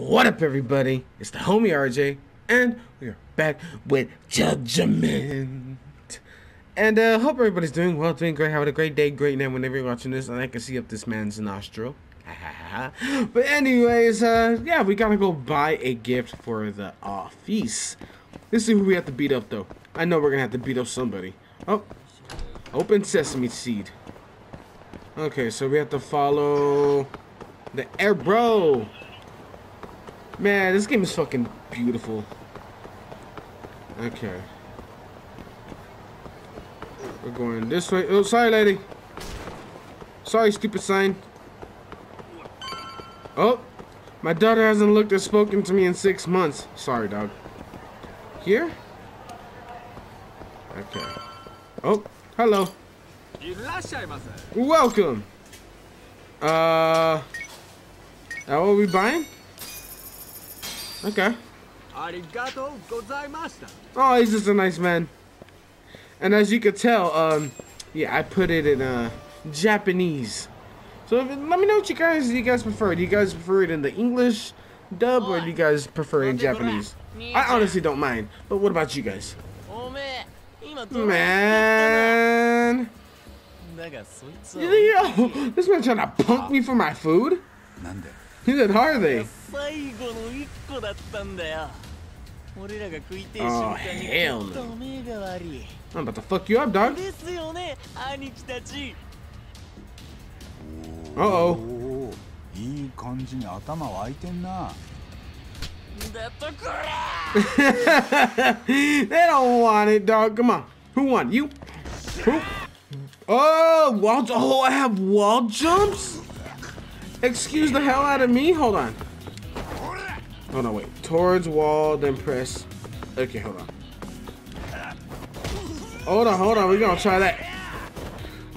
What up, everybody? It's the homie RJay, and we are back with Judgment. And uh, hope everybody's doing well, doing great, having a great day, great night whenever you're watching this. And I can see up this man's nostril. but anyways, uh, yeah, we gotta go buy a gift for the office. Let's see who we have to beat up, though. I know we're gonna have to beat up somebody. Oh, open sesame seed. Okay, so we have to follow the air, bro. Man, this game is fucking beautiful. Okay. We're going this way. Oh, sorry, lady. Sorry, stupid sign. Oh, my daughter hasn't looked or spoken to me in six months. Sorry, dog. Here? Okay. Oh, hello. Welcome. Uh, now what we buying? Okay. Oh, he's just a nice man. And as you could tell, um, yeah, I put it in uh, Japanese. So if, let me know what you guys you guys prefer. Do you guys prefer it in the English dub or do you guys prefer it in Japanese? I honestly don't mind. But what about you guys? Man. Yo, this man trying to punk me for my food? He said, how are they? Oh, hell no. I'm about to fuck you up, dog. Uh oh. いい感じに頭湧いてんな they don't want it, dog. Come on. Who won? You? Who? Oh, wall. Oh, I have wall jumps. Excuse the hell out of me. Hold on. Hold on. Wait. Towards wall, then press. Okay, hold on. Hold on. Hold on. We're gonna try that.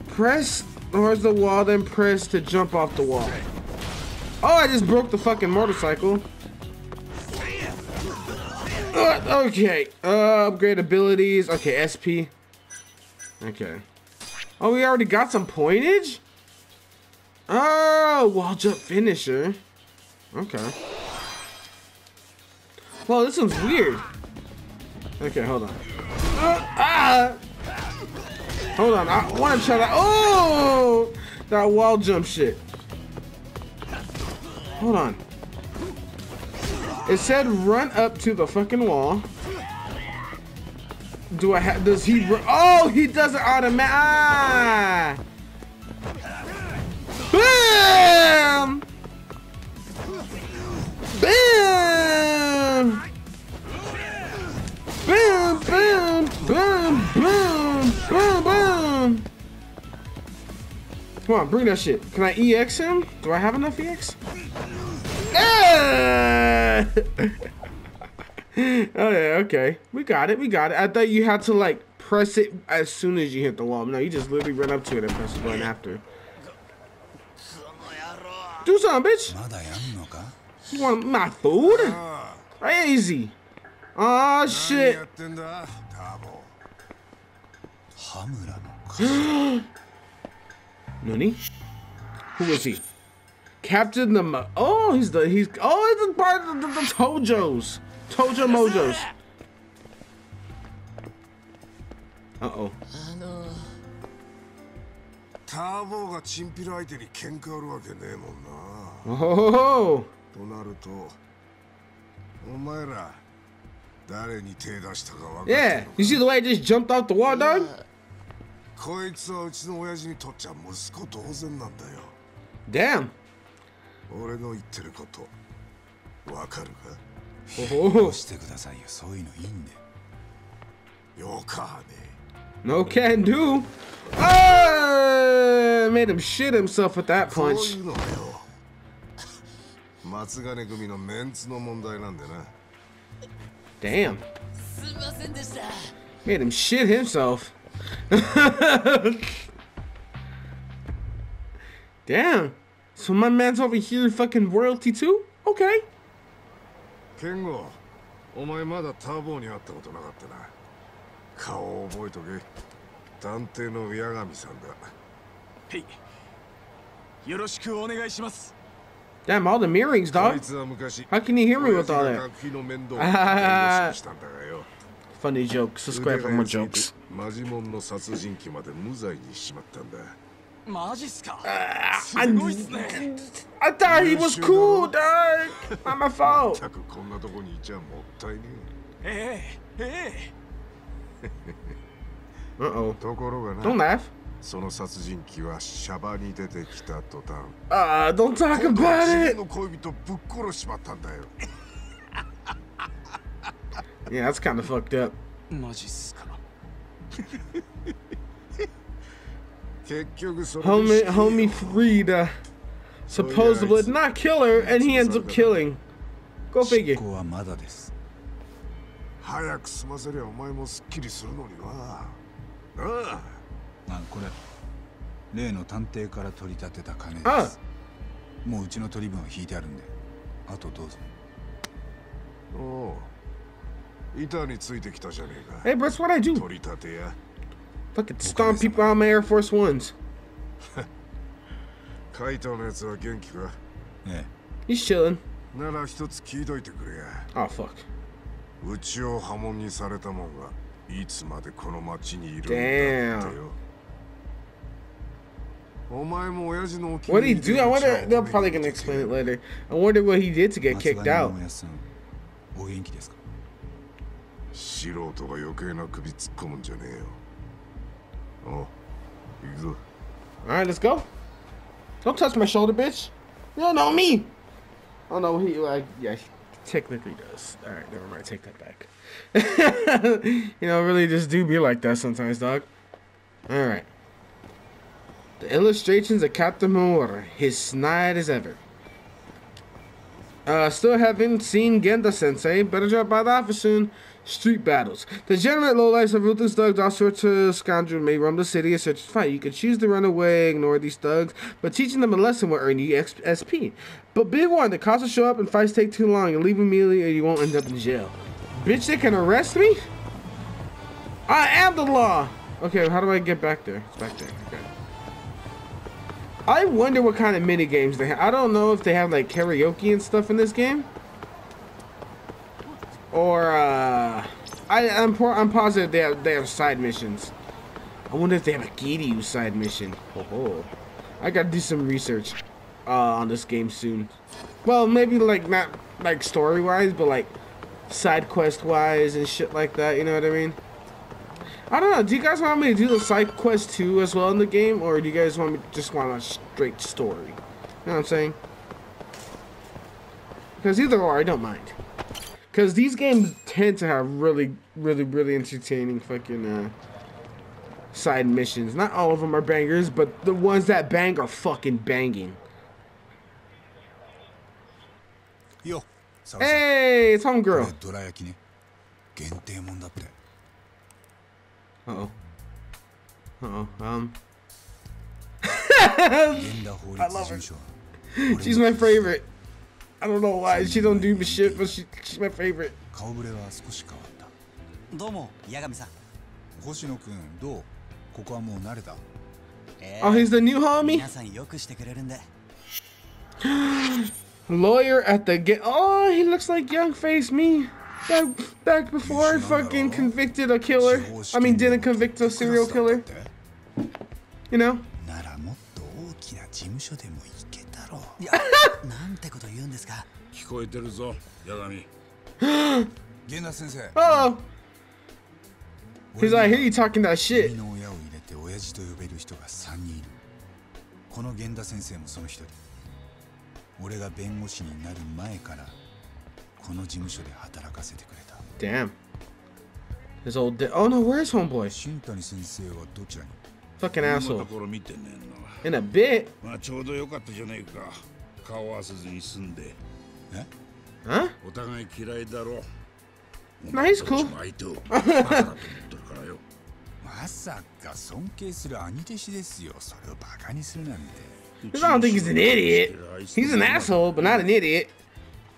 Press towards the wall, then press to jump off the wall. Oh, I just broke the fucking motorcycle. Uh, okay. Uh, upgrade abilities. Okay, SP. Okay. Oh, we already got some pointage? Oh, wall jump finisher. Okay. Well, this one's weird. Okay, hold on. Uh, ah! Hold on, I want to try that. Oh! That wall jump shit. Hold on. It said run up to the fucking wall. Do I have, does he, oh, he does it automatic. Ah! Bam! Bam! Bam, bam, bam, bam, bam, bam. Come on, bring that shit. Can I EX him? Do I have enough EX? Ah! oh yeah, okay. We got it, we got it. I thought you had to like press it as soon as you hit the wall. No, you just literally run up to it and press the button after. Do something, bitch. You want my food? Crazy. Oh, shit. Nani? Who is he? Captain the Mo Oh, he's the he's oh it's the part of the, the, the Tojos. Tojo Mojos. Uh oh. ターボがチンピラ相手に喧嘩売るわけねえもんな Oh. となるとお前ら誰に手出したか分かってる Yeah. のか You see the way I just jumped off the wall, dog? こいつはうちの親父にとっちゃ息子同然なんだよ Damn. 俺の言ってることわかるか？Oh. してくださいよそういうのいいんでよかね No can do. Oh, made him shit himself with that こうい punch. うのはよ松金組のメンツの問題なんでな Damn. Made him shit himself. Damn. So my man's over here fucking royalty too? Okay. ケンゴお前まだターボーに会ったことなかったな 顔を覚えとけ探偵の宮神さんだはいよろしくお願いします Damn, all the mirrorings, あ dog. How can you hear me 親 with 父 all が that? Funny jokes. Subscribe for more jokes. マジモンの殺人鬼まで無罪にしまったんだマジっすか I, すごいっすね I thought he was cool, dog. Not my fault. たくこんなとこにいちゃもったいねえええ Uh oh. えところが Don't な laugh. その殺人鬼はシャバに出てきた途端 Uh, don't talk 今度は about 自分 it. の恋人ぶっ殺しちまったんだよ Yeah, that's kind of fucked up. えマジっすか結局それ Homie, で死刑 homie よ freed uh, supposedly it's- not killer, and he ends up killing. Go 執 figure. 行はまだです 早く済ませりゃお前もすっきりするのになあああこれ例の探偵から取り立てた金であすもううちの取り分は引いてあるんであとどうぞおう板についてきたじゃねえ Hey, bro, that's what I か do. 取り立てや Fucking stomp people on my Air Force Ones. カイトのやつは元気かえ He's chilling. なら一つ聞いといてくれや Oh, fuck. うちを破門にされたもんがいつまでこの町にいるんだって Damn. よお前も親父のお気 What に did 入 he り do? で I wonder. They're probably gonna explain it later. I wonder what he did to え get kicked 松金 out. のおやすさんお元気ですか素人が余計な首突っ込むんじゃねえよおう行くぞ All right, let's go. Don't touch my shoulder, bitch. You don't know me. Oh no, he like yeah, he technically does. All right, never mind. Take that back. you know, really just do be like that sometimes, dog. All right. The illustrations of Captain Moore, his snide as ever. Uh, still haven't seen Genda Sensei. Better drop by the office soon. Street battles. The degenerate lowlifes of ruthless thugs, all sorts of scoundrels may roam the city in search of fight. You can choose to run away, ignore these thugs, but teaching them a lesson will earn you X- SP. But big one, the cops will show up and fights take too long. You leave immediately or you won't end up in jail. Bitch, they can arrest me? I am the law! Okay, how do I get back there? It's back there. Okay. I wonder what kind of mini games they have. I don't know if they have like karaoke and stuff in this game. Or uh I I'm I'm positive they have they have side missions. I wonder if they have a Kiryu side mission. Oh, oh. I gotta do some research uh, on this game soon. Well, maybe like not like story wise, but like side quest wise and shit like that. You know what I mean? I don't know. Do you guys want me to do the side quest too as well in the game, or do you guys want me just want a straight story? You know what I'm saying? Because either or, I don't mind. Because these games tend to have really, really, really entertaining fucking uh, side missions. Not all of them are bangers, but the ones that bang are fucking banging. Yo. Hey, it's homegirl. Uh-oh. Uh-oh. Um. I love her. She's my favorite. I don't know why she don't do shit, but she, she's my favorite. 顔ぶれは少し変わったどうも八神さん星野くんどうここはもう慣れたえ Oh, he's the new homie. 皆さんよくしてくれるんで Lawyer at the get. Oh, he looks like young face me. Back, back before I fucking convicted a killer. I mean, didn't convict a serial killer. You know? ならもっと大きな事務所でも行けたろ いやなんてこと言うんですか聞こえてるぞ八神源田先生 Oh, he's like, I hear you talking that 君 shit. の親を入れて親父と呼べる人が3人いるこの源田先生もその一人俺が弁護士になる前からこの事務所で働かせてくれた Damn. His old. Di- oh no, where's homeboy? 新谷先生はどちらに？Fucking asshole. ところ見てねえ In a bit. のまあちょうどよかったじゃねえか顔合わせずに済んで。え？Huh? お互い嫌いだろ。he's どっ cool. ちも相手を。バカだと思ってるからよ。まさか尊敬する兄弟子ですよ。それをバカにするなんて。Because I don't think he's an idiot. He's an asshole, but not an idiot.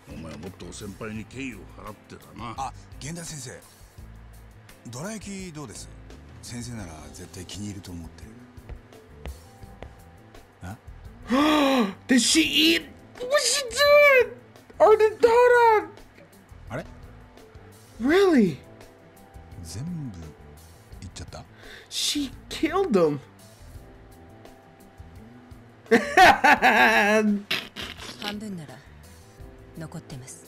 お前はもっと先輩に敬意を払ってたな。あ源田先生。どら焼きどうです？先生なら絶対気に入ると思ってる Did she eat What's she doing? Or the hold on. あれ Really? 全部いっちゃった She killed him. 半分なら残ってます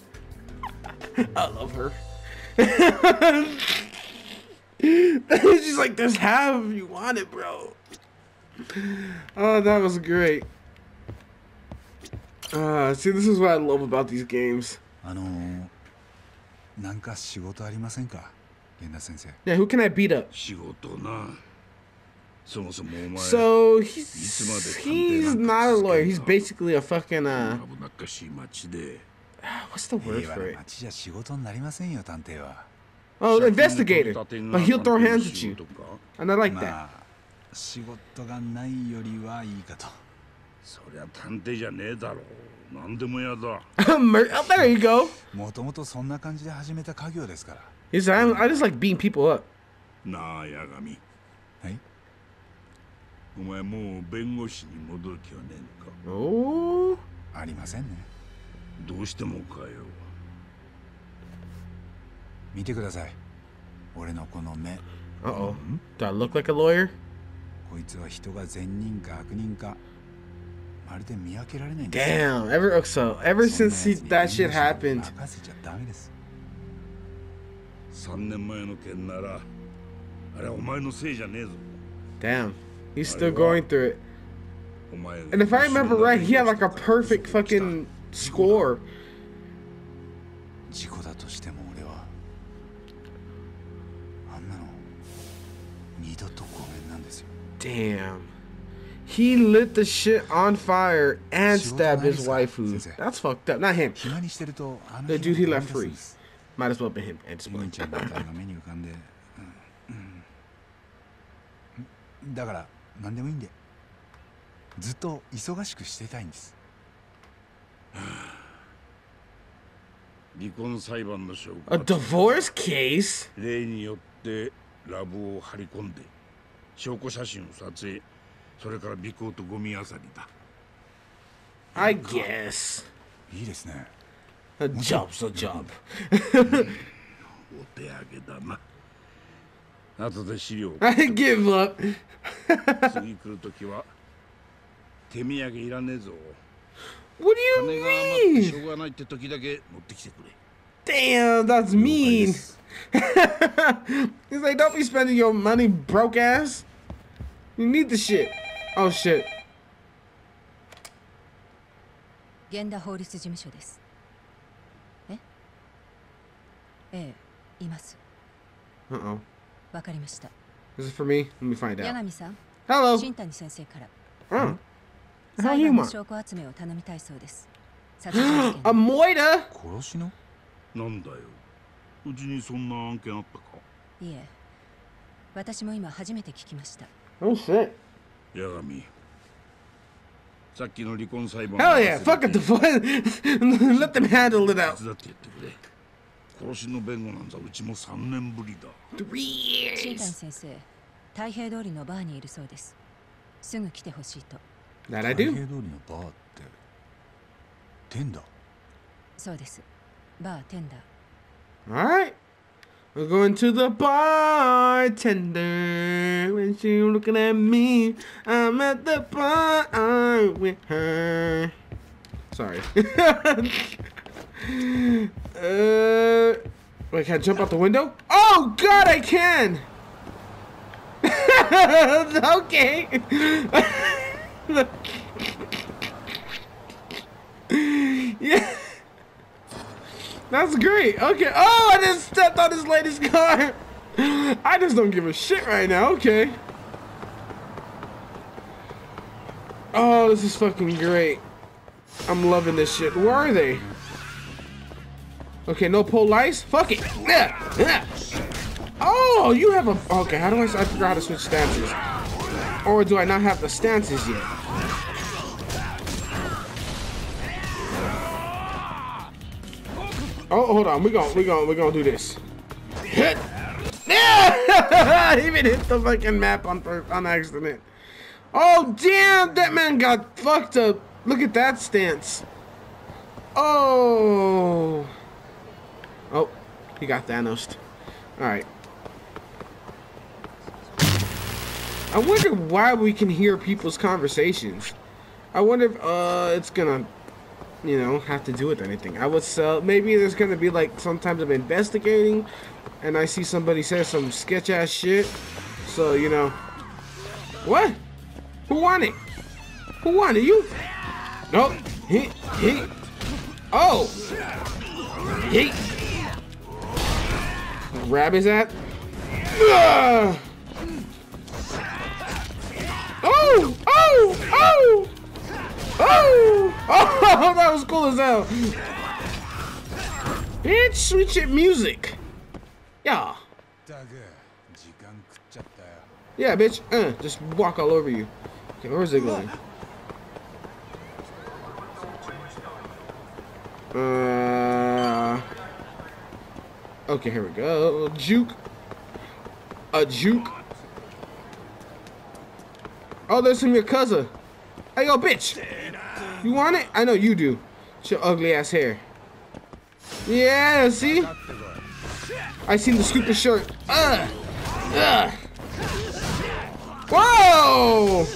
I love her. She's like, there's half if you want it, bro. Oh, that was great. Uh, see, this is what I love about these games. あのー、なんか仕事ありませんか源田先生 Yeah, who can I beat up? 仕事なそもそもお前 So he's いつまで探偵 he's なんか not a lawyer. 続け He's んの basically a fucking uh, 危なっかしい街で what's the word 平和 for な it? 町じゃ仕事になりませんよ探偵は Oh, 借金の investigator. 取り立て But が he'll throw 探偵の hands 仕 at you, 事か and I like that. まあ仕事がないよりはいいかと そりゃ探偵じゃねえだろう。何でもやだ。Oh, there you go. もともとそんな感じで始めた家業ですから。He's I, I just like beating people up. なあ八神。はい。お前もう弁護士に戻る気はねえのか？Oh, ありませんね。どうしてもかよ。見てください。俺のこの目。Uh oh. Do I look like a lawyer? こいつは人が善人か悪人か Damn. Ever so ever そんな since he, 奴に that shit 弁護士 happened. に任せちゃダメです3年前の件ならあれはお前のせいじゃねえぞ Damn. He's still going through it. お前 And if I remember right, he had like a perfect fucking score. 事故だとしても俺はあんなの二度とごめんなんですよ Damn. He lit the shit on fire and Sure, stabbed his nice. waifu. Sensei. That's fucked up. Not him. 暇にしてるとあの The 日 dude he を思い left 出すん free. です Might as well have been him. And just ユニちゃんの遺体が目に浮かんで、うんうんだから何でもいいんでずっと忙しくしていたいんです離婚裁判の証 A 拠 divorce case? 例によってラブを張り込んで証拠写真を撮影 それから尾行とゴミ漁りだ I guess. いいですね A job's a job. お手上げだな後で資料 I give up. 次来るときは手土産いらねえぞ What do 金 you が余ってし mean? ょうがないって時だけ持ってきてくれ Damn, that's 了解 mean. です He's like, don't be spending your money, broke ass. You need the shit. Oh shit. 源田法律事務所ですえええいます Uh oh. わかりました Is it for me? Let me find 八 out. 神さん Hello. 新谷先生から Oh. How 裁 you 判の want? 証拠集めを頼みたいそうです殺人事 A 件 moida? 殺しのなんだようちにそんな案件あったかいえ私も今初めて聞きました Oh shit. 八神さっきの離婚裁判 Hell yeah. Fuck it. The Let them handle it out. 手伝ってやってくれ殺しの弁護なんざうちも3年ぶりだ Three 先生太平通りのバーにいるそうですすぐ来てほしいと That I 太 do. 平通りのバーってテンダーそうですバーテンダー All right. We're going to the bartender. When she looking at me, I'm at the bar with her. Sorry. uh, wait, can I jump out the window? Oh God, I can. okay. yeah. That's great. Okay. Oh, I just stepped on this lady's car. I just don't give a shit right now. Okay. Oh, this is fucking great. I'm loving this shit. Where are they? Okay, no lights? Fuck it. Yeah. Yeah. Oh, you have a. Okay, how do I. I forgot how to switch stances. Or do I not have the stances yet? Oh, hold on. We're going, we're going, we're going to do this. Hit. Yeah! he even hit the fucking map on on accident. Oh, damn! That man got fucked up. Look at that stance. Oh. Oh, he got Thanos. All right. I wonder why we can hear people's conversations. I wonder if uh it's gonna, you know, have to do with anything. I would sell. Maybe there's gonna be like some type of investigating, and I see somebody say some sketch ass shit. So you know, what? Who won it? Who won it? You? Nope. He he. Oh. He. Grab his at. Ah! Oh! Oh! Oh! Oh! Oh, that was cool as hell. Bitch, sweet shit music. Yeah. Yeah, bitch. Uh, just walk all over you. Okay, where's it going? Uh. Okay, here we go. Juke. A juke. Oh, there's some your cousin. Hey, yo, bitch. You want it? I know you do. It's your ugly ass hair. Yeah, see? I seen the stupid shirt. Ugh. Ugh. Whoa!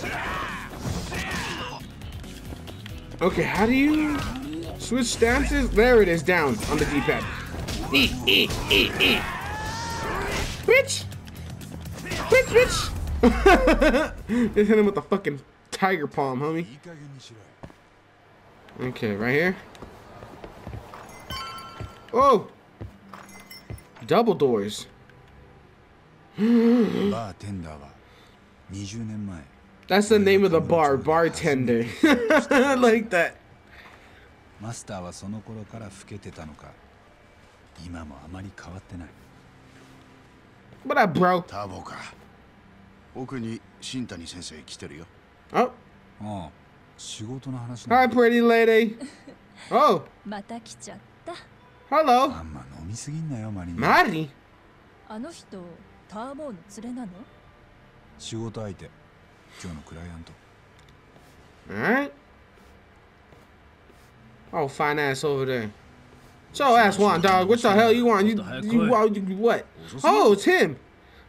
Okay, how do you switch stances? There it is, down on the D-pad. E, e, e, e. Bitch! Bitch, bitch! Just hit him with the fucking tiger palm, homie. Okay, right here. Oh! Double doors. 20年前 That's the name of the bar, bartender. like that. マスターはその頃から老けてたのか。今もあまり変わってない。What up, bro? ターボか。奥に新谷先生来てるよ。あ、oh. Oh. 仕事の話な hi, pretty lady. Oh, また来ちゃった hello. あんま飲みすぎんなよマリン Mari. あの人ターボーの連れなの仕事相手今日のクライアント Alright. Oh, fine ass over there. So ass want, dog. What the hell you want? You, you, you, you what? Oh, it's him.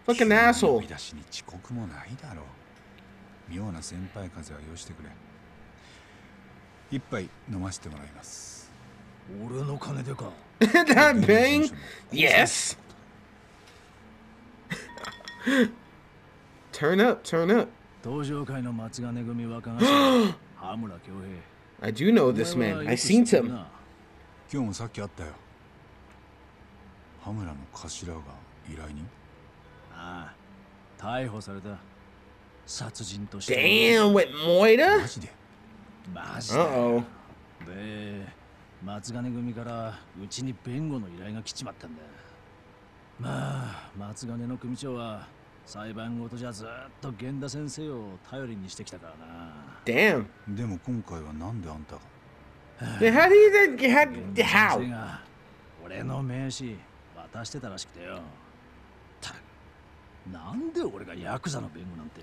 Fucking 呼 asshole. び出しに遅刻もないだろう妙な先輩風はよしてくれ 一杯飲ませてもらいます俺の金でか that? Yes. turn up, turn up. 登場界の松金組若頭 羽村恭 I do know 平 this man. は I seen him. な今日もさっき会ったよ羽村の頭が依頼人？ああ逮捕された殺人として Damn, with マ Moida? ジで？マジ Uh だ oh. で松金組からうちに弁護の依頼が来ちまったんだまあ松金の組長は裁判ごとじゃずっと源田先生を頼りにしてきたからな。Damn. でも今回はなんであんたが？How do you then 俺の名刺渡してたらしくてよ。たなんで俺がヤクザの弁護なんて？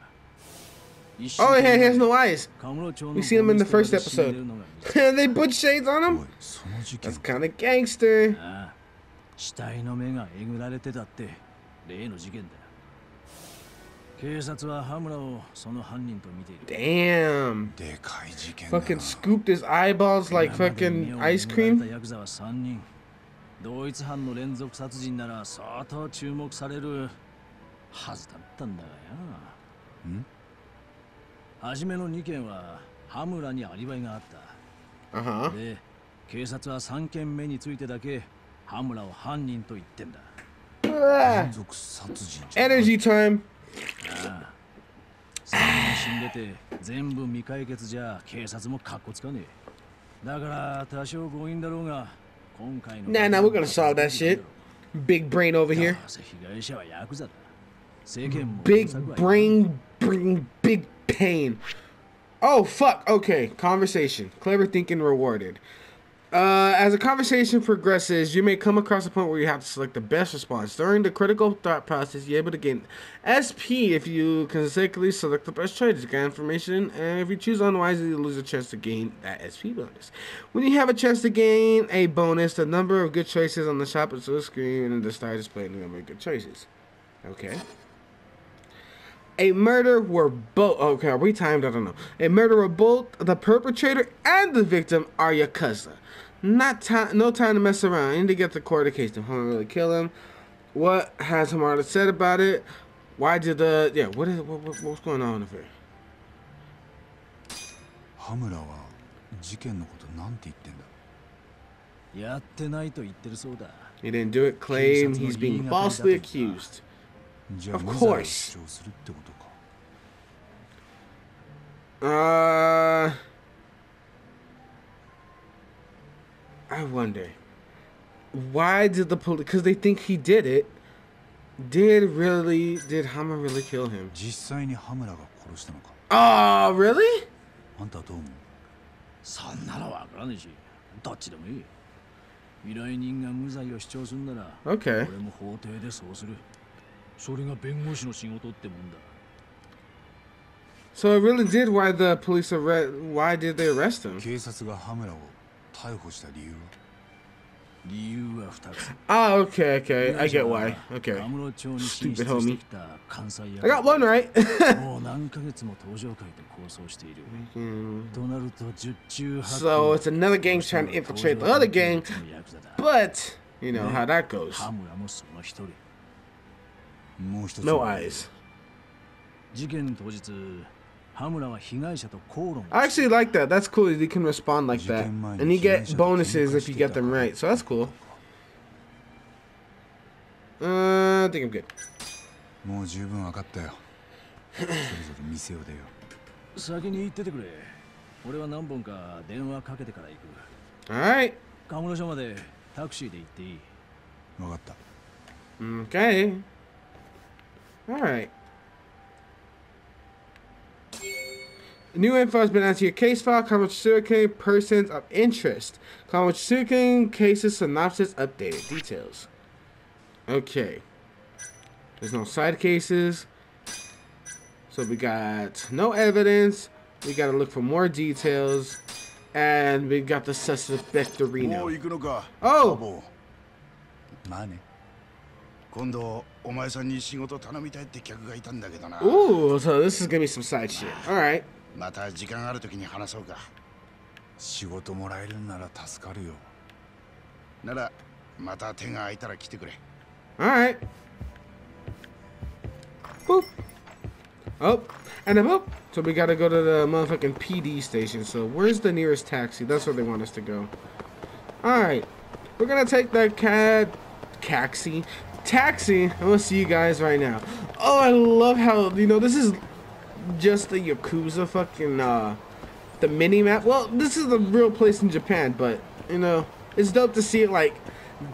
Oh, he has no eyes. カムロ町の We seen him in the ゴミ捨 first て場で死んで episode. るのが見つかっ they put shades on お him? いその事件 That's kind of gangster. たああ死体の目がえぐられてたって例の事件だ警察は羽村をその犯人と見ている Damn. でかい事件だな Fucking scooped his eyeballs like 今までに fucking 目を ice えぐられた cream. ヤクザは3人同一犯の連続殺人なら相当注目されるはずだったんだがやん 初めの2件は羽村にアリバイがあっ Uh た huh. で警察は3件目についてだけ羽村を犯人と言ってんだ Ah, 連続殺人じゃん Energy time. ああ3人死んでて全部未解決じゃ警察もカッコつかねえだから多少強引だろうが今回の Nah, nah, we're gonna solve that shit. Big brain over here. どうせ被害者はヤクザだ世間も Big brain, bring big pain. Oh fuck. Okay, conversation. Clever thinking rewarded. Uh, as a conversation progresses, you may come across a point where you have to select the best response. During the critical thought process, you're able to gain SP if you consecutively select the best choice to gain information, and if you choose unwisely, you lose a chance to gain that SP bonus. When you have a chance to gain a bonus, the number of good choices on the shop is the screen, and the star display the number of good choices. Okay a murder where both okay are we timed? I don't know. A murder where both the perpetrator and the victim are your cousin. Not time no time to mess around. You need to get the court of case to really kill him. What has Hamura said about it? Why did the yeah what is what, what, what's going on over here? He didn't do it claim he's being falsely accused. じゃあ Of 無罪を course. 主張するってことか Uh, I wonder why did the police? Because they think he did it. Did really? Did Hama really kill him? 実際に羽村が殺したのか Oh, really? あんたはどう思うそんなのわからねえしどっちでもいい依頼人が無罪を主張するなら Okay. 俺も法廷でそうする それが弁護士の仕事ってもんだ So it really did. Why the police arrest? Why did they arrest him? 警察が羽村を逮捕した理由は理由は2つ Oh, okay, okay. I get why. Okay. カムロ町に進 Stupid 出 homie. してきた関西 I got one right. もう何ヶ月も登場会で構想している Hmm. となると十中八 So it's another gang trying to infiltrate the other gang, but you know how that goes. 羽村もその一人もう一つ No は eyes. 事件当日羽村は被害者と口論を I actually like that. That's cool. You can respond like that, and you get bonuses if you get them right. So that's cool. Uh, I think I'm good. もう十分分かったよそれぞれ店を出よ先に言っててくれ俺は何本か電話かけてから行く All right. 河村署までタクシーで行っていい分かった Okay. Alright. New info has been added to your case file. Kamochizuken persons of interest. Kamochizuken cases synopsis updated. Details. Okay. There's no side cases. So we got no evidence. We gotta look for more details. And we got the suspect arena. Oh! 今度お前さんに仕事頼みたいって客がいたんだけどな Ooh, so this is gonna be some side shit. Alright. また時間ある時に話そうか仕事もらえるんなら助かるよならまた手が空いたら来てくれ Alright. Boop. Oh, and then boop. So we gotta go to the motherfucking PD station. So where's the nearest taxi? That's where they want us to go. Alright. We're gonna take the cad taxi. Taxi. I'm gonna see you guys right now. Oh, I love how you know this is just the Yakuza fucking uh the mini map. Well, this is the real place in Japan, but you know, it's dope to see it like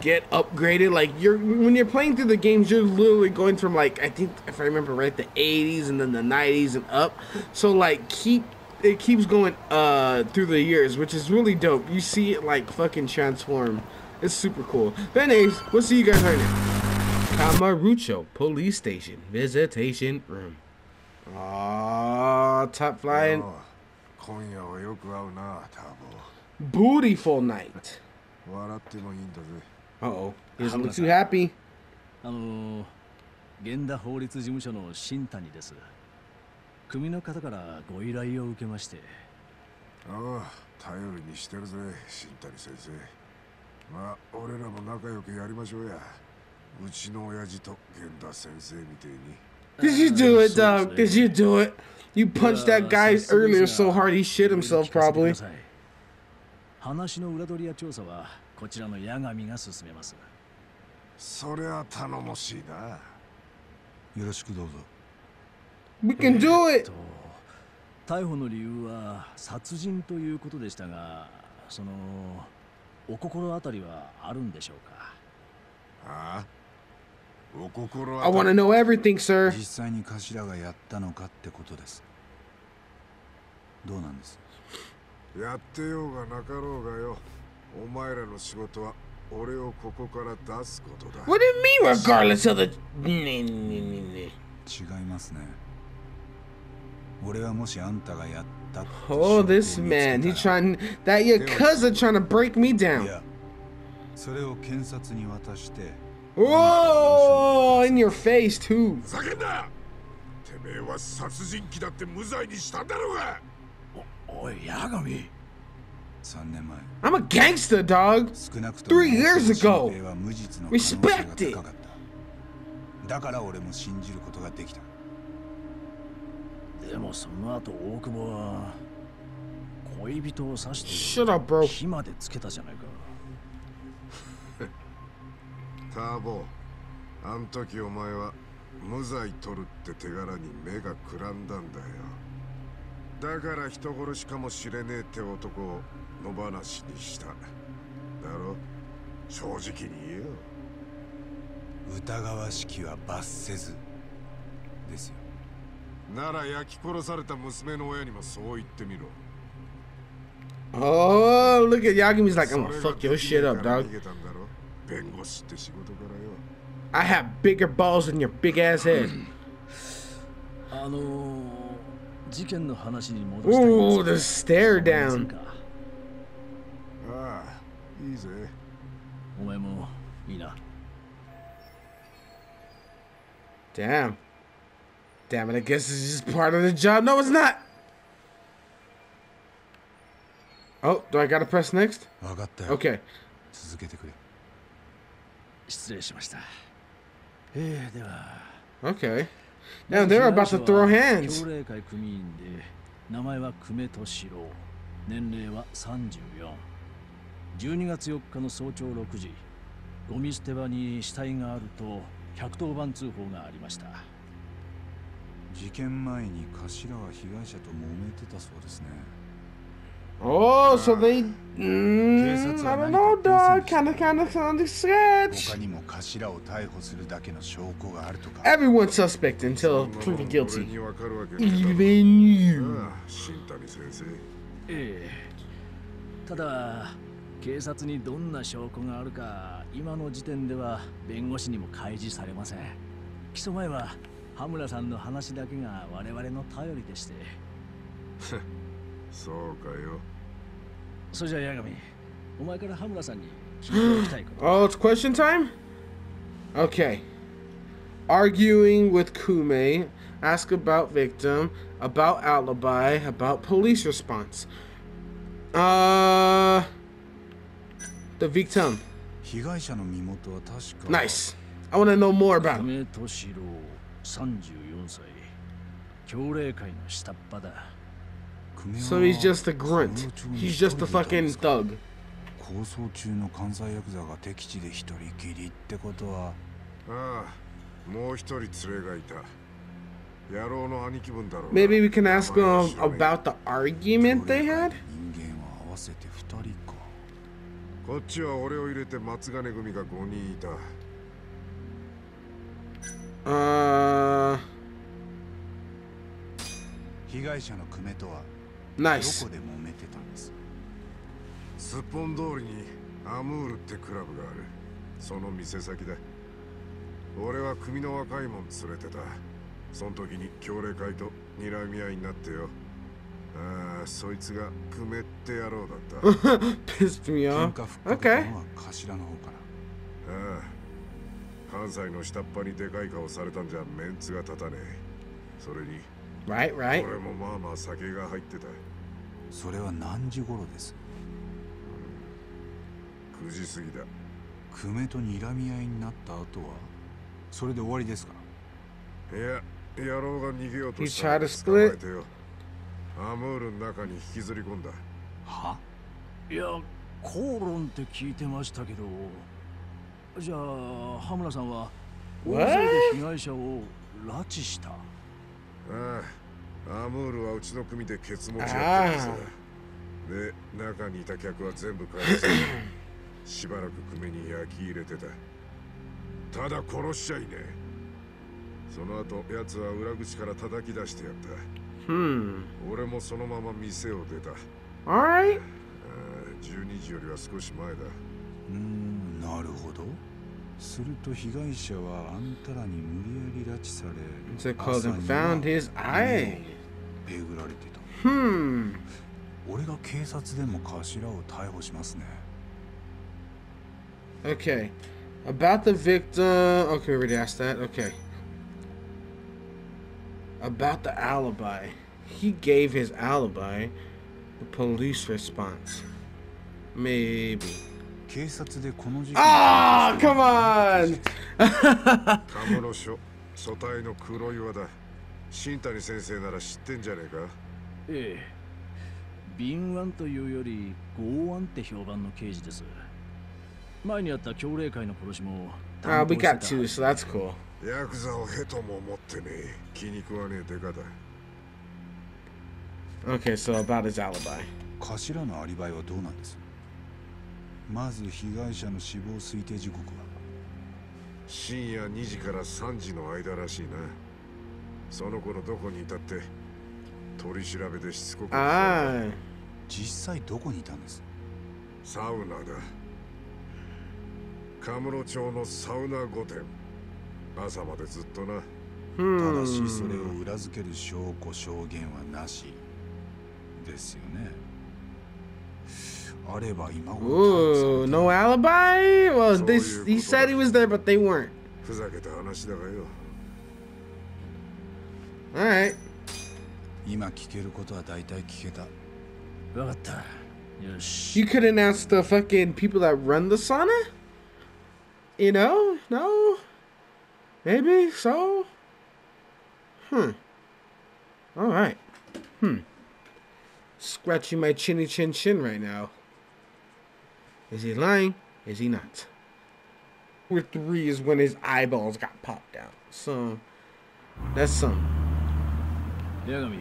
get upgraded. Like you're when you're playing through the games, you're literally going from like I think if I remember right, the 80s and then the 90s and up. So like keep it keeps going uh through the years, which is really dope. You see it like fucking transform. It's super cool. But anyways, we'll see you guys right now. Kamarucho Police Station Visitation Room. Ah, top flying ああ今夜はよく会うなター bootyful night. ボ笑ってもいいんだぜ Uh oh, he doesn't look too happy. あの源田法律事務所の新谷です組の方からご依頼を受けましてああ頼りにしてるぜ新谷先生まあ俺らも仲良くやりましょうやうちの親父と源田先生みてえに Did you do it, dog? Did you do it? You punched that guy earlier so hard he shit himself, probably. 話の裏取りや調査はこちらの八神が進めますそりゃ頼もしいなよろしくどうぞ We can do it. と逮捕の理由は殺人ということでしたがそのお心当たりはあるんでしょうか？ああ I 当 want た to know everything, sir. 実際に頭がやったのかってことですどうなんですやってようがなかろうがよお前らの仕事は俺をここから出すことだ What do you mean, regardless of the. 違いますね俺はもしあんたがやったって Oh, 証拠を this 見つけ man. た He ら trying. That your cousin trying to break me い down. やそれを検察に渡して Whoa! In your face, too. ふざけんなてめえは殺人鬼だって無罪にしたんだろうがおい八神3年前 I'm a gangster, dog. 少なくとも Three years ago. 新平は無実の可能性が Respect it. 高かっただから俺も信じることができたでもその後大久保は恋人を刺して Shut up, bro. 火までつけたじゃないか ターボあん時お前は無罪取るって手柄に目がくらんだんだよ。だから人殺しかもしれねえって男を野放しにした。だろ？正直に言えよ。疑わしきは罰せず。ですよ。なら焼き殺された娘の親にもそう言ってみろ。Oh, look at Yagami's like, I'm そ gonna fuck your shit up, から dog. 逃げたんだろ弁護士って仕事からよ I have bigger balls than your big ass head. あのー、事件の話に戻したいん Ooh, で the す stare がそう down. かああいいぜお前もいいな Damn. Damn it, I guess it's just part of the job. No, it's not. Oh, do I gotta press next? 分かったよ、 Okay. 失礼しました。ええでは。Okay. Now they're about to throw hands. 協励会組員で名前は久米敏郎。年齢は3412月4日の早朝6時。ゴミ捨て場に死体があると110番通報がありました。事件前に頭は被害者と揉めてたそうですね Oh, so they. Mm, I don't know, dog. Kind of, kind of, kind of sketch. Everyone suspect until proven guilty. Even you. ただ警察にどんな証拠があるか今の時点では弁護士にも開示されません起訴前は羽村さんの話だけが我々の頼りでしてそうかよそれじゃあ八神お前から羽村さんに聞いておきたいこと Oh, it's question time? Okay. Arguing with Kume, ask about victim, about alibi, about police response. Uh. The victim. 被害者の身元は確か Nice. I want to know more about 久 him. 米敏郎34歳協励会の下っ端だ So he's just a grunt. He's just a fucking thug. 構想中の関西ヤクザが敵地で一人きりってことはああもう一人連れがいた野郎の兄貴分だろうな Maybe we can ask 名前は him 知らねえ about the argument they had? 人間は合わせて二人かこっちは俺を入れて松金組が5人いた Uh. 被害者の久米とは ど Nice. こで揉めてたんです？すっぽん通りにアムールってクラブがあるその店先だ俺は組の若いもん連れてたその時に協励会と睨み合いになってよああそいつが久米って野郎だったあ Pissed me 喧 off. 嘩ふっかけた Okay. のは頭の方からあ関西の下っ端にでかい顔されたんじゃメンツが立たねえそれに Right, right. 俺もまあまあ酒が入ってたそれは何時頃です？9時過ぎだ。久米と睨み合いになった後はそれで終わりですか？いや野郎が逃げようとしたら.捕まえてよ。アムールの中に引きずり込んだ。いや口論って聞いてましたけどじゃあ羽村さんは大?勢で被害者を拉致した。ああアムールはうちの組でケツ持ちやっててさで中にいた客は全部返して しばらく組に焼き入れてた。ただ殺しちゃいね。えその後奴は裏口から叩き出してやった。Hmm. 俺もそのまま店を出た。Alright. ああ12時よりは少し前だ。うーんなるほど。すると被害者はあんたらに無理やり拉致され and には found his eye. えぐられてた Hmm. 俺が警察でも頭を逮捕しますね Okay. About the victim. Okay, we already asked that. Okay. About the alibi. He gave his alibi. The police response. Maybe. 警察でこの事件 Ah, come on! 新谷先生なら知ってんじゃねえか？ええ。敏腕というより剛腕って評判の刑事です。前にあった協励会の殺しも Ah, 担 we got two, so that's cool. ヤクザをヘとも思ってねえ。気に食わねえデカだ Okay, so about his alibi. 頭のアリバイはどうなんです？まず被害者の死亡推定時刻は？深夜2時から3時の間らしいなその頃どこにいたって取り調べでしつこく Ah. 実際どこにいたんです？サウナだカムロ町のサウナ御殿朝までずっとなただしそれ Hmm. を裏付ける証拠証言はなしですよねあれば今頃 Ooh, no alibi? Well, you- he said he was there, but they weren't. ふざけた話だがよ Alright. 今聞けることは大体聞けた分かったよし You could announce the fucking people that run the sauna? You know? No? Maybe so? Hmm. Alright. Hmm. Scratching my chinny chin chin right now. Is he lying? Is he not? With three is when his eyeballs got popped out. So, that's some. 八神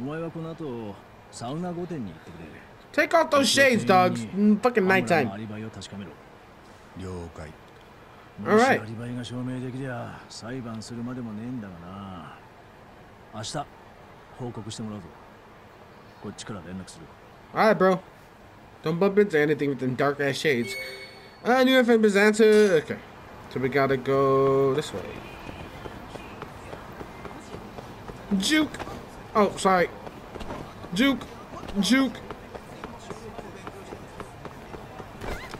お前はこの後サウナ御殿に行ってくれ Take off those shades, dogs. Mm, Fucking 羽村の nighttime. アリバイを確かめろ了解もし Alright. アリバイが証明できりゃ裁判するまでもねえんだがな明日報告してもらうぞこっちから連絡する Alright, bro. Don't bump into anything with them dark ass shades. Uh, New FM Byzanta. Okay. So we gotta go this way. Juke. Oh, sorry. Juke. Juke.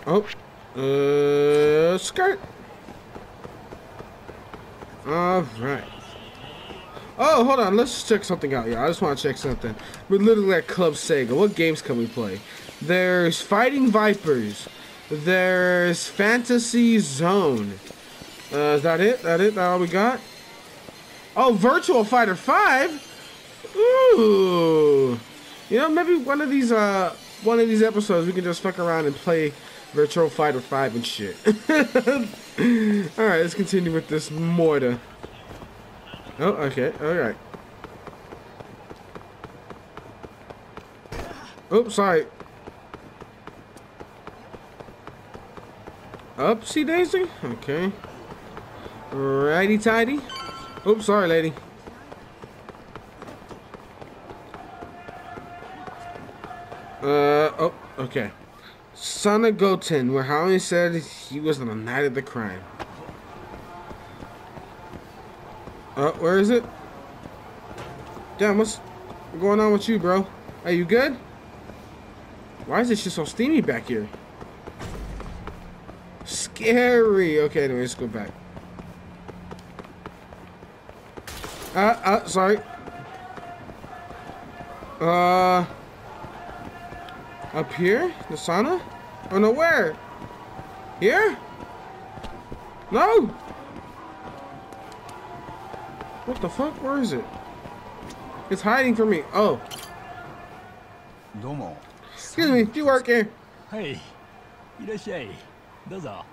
Oh. Uh, skirt. Alright. Oh, hold on. Let's check something out here. I just want to check something. We're literally at Club Sega. What games can we play? There's Fighting Vipers. There's Fantasy Zone. Uh, is that it? That it? That all we got? Oh, Virtua Fighter 5? Ooh. You know, maybe one of these, uh, one of these episodes we can just fuck around and play Virtua Fighter 5 and shit. Alright, let's continue with this Morta. Oh, okay, alright. Oh, sorry. Upsy daisy? Okay. Righty tidy. Oops, sorry, lady. Uh, oh, okay. Sauna Goten, where Howie said he was on the night of the crime. Uh, where is it? Damn, what's going on with you, bro? Are you good? Why is this shit so steamy back here? Scary. Okay, anyway, let's go back. Uh, uh, sorry. Uh, up here? The sauna? Oh, no, where? Here? No! What the fuck? Where is it? It's hiding from me. Oh, どうも excuse me. Do you work here? はいいらっしゃいどうぞ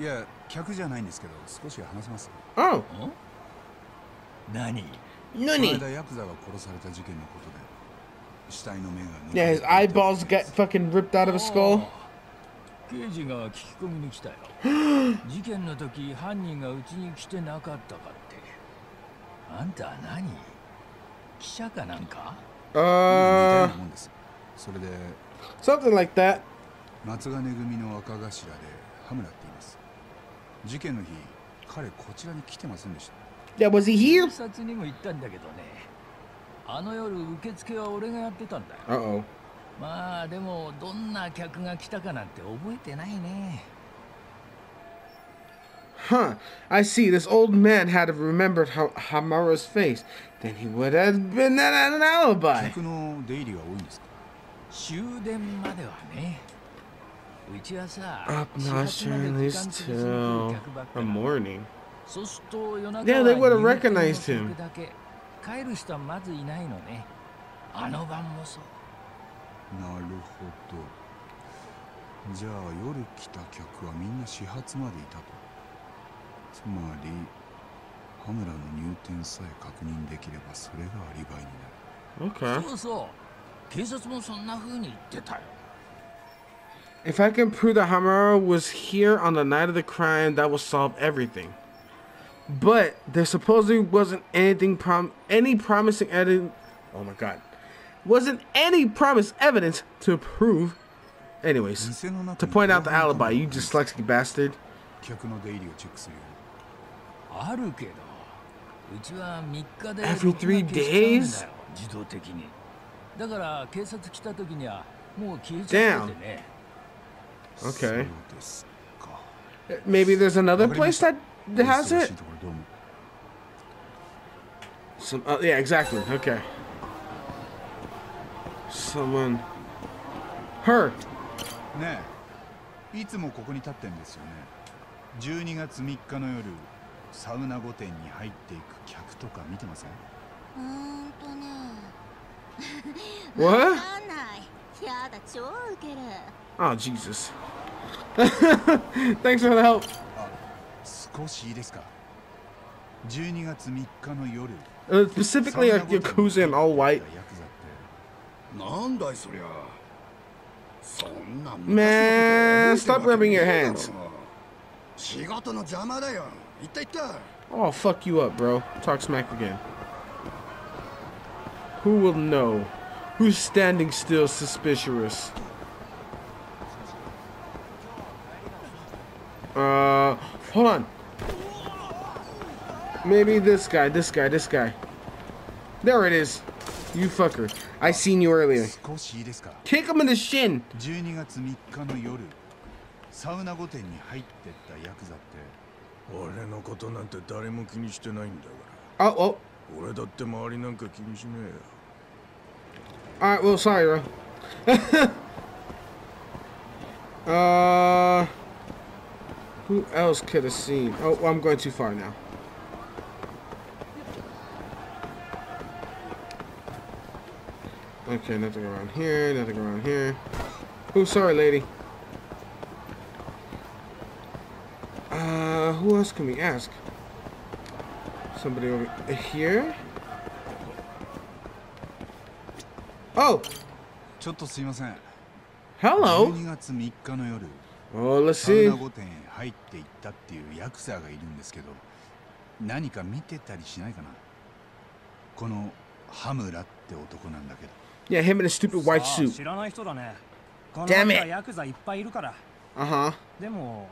いや客じゃないんですけど少し話せます Oh, 何この Nunny. 間ヤクザが殺された事件のことで死体の目が抜か Yeah, れ his ていた eyeballs got fucking ripped out of his skull. 刑事が聞き込みに来たよ事件の時犯人がうちに来てなかったかってあんた何記者かなんか似たよ Uh, うなもんですそれで something like that. 松金組の若頭で羽村って言います事件の日彼こちらに来てませんでした Yeah, was he here? 警察にも行ったんだけどねあの夜受付は俺がやってたんだよ Uh oh. まあでもどんな客が来たかなんて覚えてないね Huh. I see. This old man had remembered ha- Hamura's face. Then he would have been at an alibi. 客の出入りは多いんですか終電まではねうちはさ Up 始 now 発まで during 時間 this 潰しに来る till 客ばっか the な morning. そうすると夜中 Yeah, は they would've 入店の recognized him. 客だけ帰る人はまずいないのねあの晩もそうなるほどじゃあ夜来た客はみんな始発までいたとつまり羽村の入店さえ確認できればそれがアリバイになる Okay. そうそう警察もそんな風に言ってたよ If I can prove that Hamura was here on the night of the crime, that will solve everything. But there supposedly wasn't anything prom any promising evidence. Oh my god, wasn't any promised evidence to prove. Anyways, 店の中 to に point out the 防犯カメ alibi, ラ you が dyslexic bastard. 客の出入りをチェックするよあるけどうちは3日で Every 録画 thrh 消しちゃうんだよ days？自動的にだから警察来た時にはもう消えちゃっててね Okay. Okay. そうですか Maybe there's another わかりま place した that that has お忙し it. いところどうも Some, uh, yeah, exactly. Okay. Someone. Her. ねえいつもここに立ってんですよね12月3日の夜サウナ御殿に入っていく客とか見てませんうーんとね What? わかんないやだ超ウケる Oh Jesus. Thanks for the help. 少しいいですか12月3日の夜 Uh, specifically a Yakuza in all white. Man, stop rubbing your hands. Oh, fuck you up, bro. Talk smack again. Who will know? Who's standing still suspicious? Uh, hold on. Maybe this guy, this guy, this guy. There it is. You fucker. I seen you earlier. 少しいいですか Kick him in the shin. 12月3日の夜サウナ御殿に入ってったヤクザって俺のことなんて誰も気にしてないんだか Oh, oh. ら俺だって周りなんか気にしねえよ All right. Well, sorry, bro. uh, who else could have seen? Oh, I'm going too far now. Okay, nothing around here. Nothing around here. Oh, sorry, lady. Uh, who else can we ask? Somebody over here? Oh, ちょっとすいません hello. 12月3日の夜 Oh, let's サウ see. ナ御殿へ入っていったっていうヤクザがいるんですけど何か見てたりしないかなこのハムラって男なんだけど Yeah, him in a stupid white さあ suit. 知らない人だねこの Damn 中 it ヤクザいっぱいいるから Uh huh. でも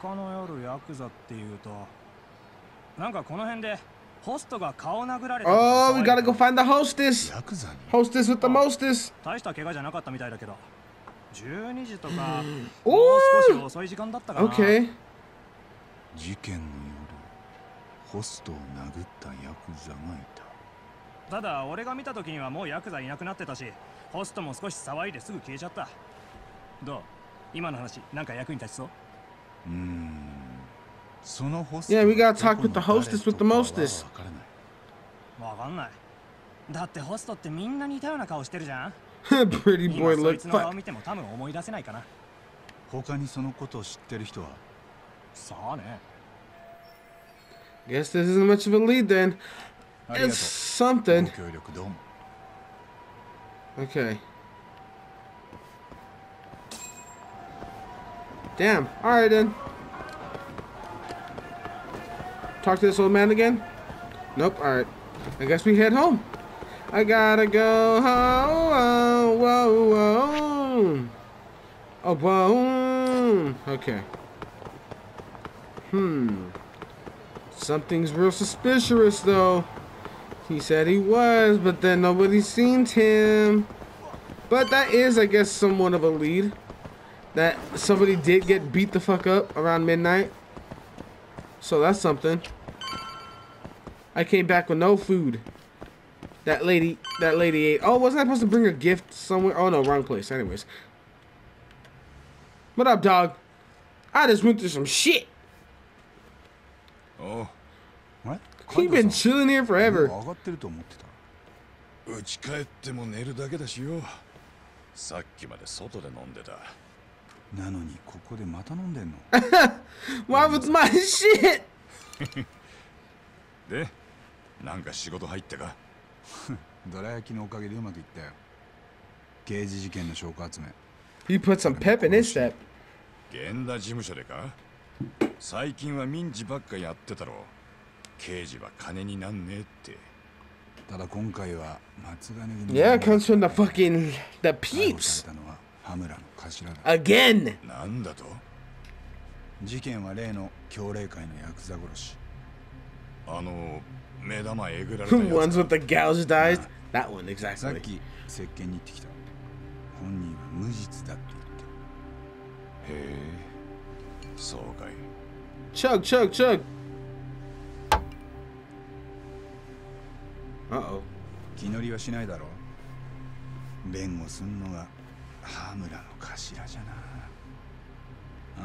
3日の夜ヤクザっていうとなんかこの辺でホストが顔殴られたとか Oh, we 騒いで gotta go find the hostess. ヤクザに Hostess with the mostest. 大した怪我じゃなかったみたいだけど12時とかおーもう少し遅い時間だったかな Okay. 事件の夜ホストを殴ったヤクザがいた ただ俺が見た時にはもうヤクザいなくなってたしホストも少し騒いですぐ消えちゃった。どう？今の話なんか役に立ちそう？うーん。そのホスト Yeah, we が gotta talk with の the hostess 誰 with the mostest. わかんない。だってホストってみんな似たような顔してるじゃん？Pretty 今 boy そい look つの顔 fuck. 見ても多分思い出せないかな。他にそのことを知ってる人は？さあね。Guess this isn't much of a lead then. ありが It's と something. Okay. Damn. Alright then. Talk to this old man again? Nope. Alright. I guess we head home. I gotta go home. Whoa, whoa. Oh, whoa. Okay. Hmm. Something's real suspicious, though. He said he was, but then nobody seen him. But that is, I guess, somewhat of a lead. That somebody did get beat the fuck up around midnight. So that's something. I came back with no food. That lady, that lady ate. Oh, wasn't I supposed to bring a gift somewhere? Oh no, wrong place. Anyways. What up, dog? I just went through some shit. Oh. What? He been chilling here forever. もう上がってると思ってた家帰っても寝るだけだしよさっきまで外で飲んでたなのにここでまた飲んでんの Why was my shit? でなんか仕事入ったかどら焼きのおかげでうまくいったよ刑事事件の証拠集め He put some pep in his step. 源田事務所でか最近は民事ばっかやってたろ 刑事は金になんねえって。ただ今回は松金組 Yeah, it comes from the fucking the peeps. されたのは羽村の頭だ。Again. なんだと？事件は例の協励会のヤクザ殺し。あの目玉えぐられた ones つ with the gouged eyes. That one さっ exactly. き接見に行ってきた。本人は無実だって言って。へえそうかい。Chug, chug, chug. Uh oh. 気乗りはしないだろ弁護すんのが羽村の頭じゃな。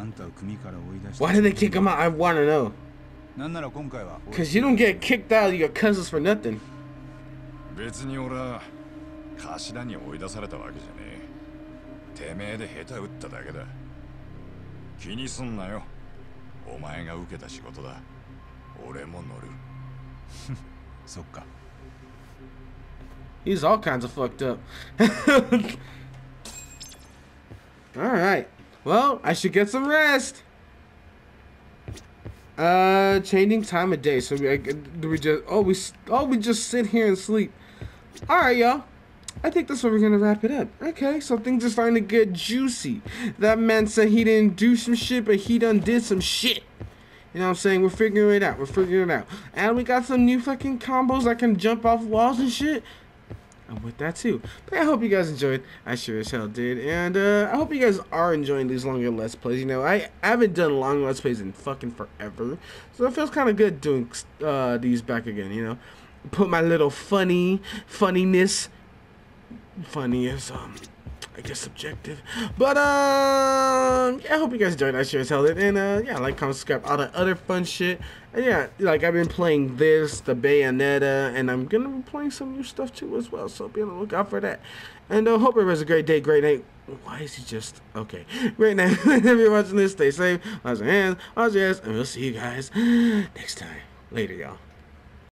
あんたを組から追い出して。Why did they kick him out? I want to know. なんなら今回は。Cause you don't get kicked out of your cousins for nothing. 別に俺は頭に追い出されたわけじゃねえ。てめえで下手打っただけだ。気にすんなよ。お前が受けた仕事だ。俺も乗る。そっか He's all kinds of fucked up. all right. Well, I should get some rest. Uh, changing time of day. So we, I, do we just? Oh, we oh we just sit here and sleep. All right, y'all. I think that's where we're gonna wrap it up. Okay, so things are starting to get juicy. That man said he didn't do some shit, but he done did some shit. You know what I'm saying? We're figuring it out. We're figuring it out. And we got some new fucking combos that can jump off walls and shit. And with that too. But I hope you guys enjoyed. I sure as hell did. And uh, I hope you guys are enjoying these longer Let's Plays. You know, I, I haven't done long Let's Plays in fucking forever. So it feels kind of good doing uh, these back again, you know. Put my little funny, funniness. Funny um, I guess subjective. But, um, yeah, I hope you guys enjoyed. I sure as hell did. And, uh, yeah, like, comment, subscribe, all that other fun shit. And, yeah, like, I've been playing this, the Bayonetta, and I'm gonna be playing some new stuff, too, as well. So be on the lookout for that. And, uh, hope everybody has a great day, great night. Why is he just, okay. Great night. if you're watching this, stay safe, wash your hands, wash your ass, and we'll see you guys next time. Later, y'all.